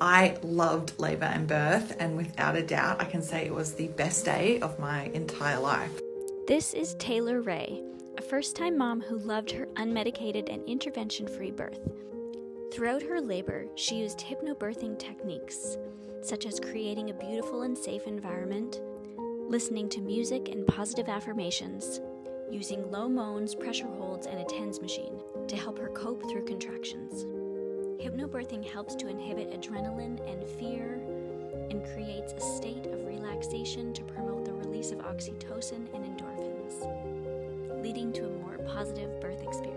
I loved labor and birth, and without a doubt, I can say it was the best day of my entire life. This is Taylor Rae, a first time mom who loved her unmedicated and intervention free birth. Throughout her labor, she used hypnobirthing techniques, such as creating a beautiful and safe environment, listening to music and positive affirmations, using low moans, pressure holds, and a TENS machine to help her cope through contractions. Hypnobirthing helps to inhibit adrenaline and fear and creates a state of relaxation to promote the release of oxytocin and endorphins, leading to a more positive birth experience.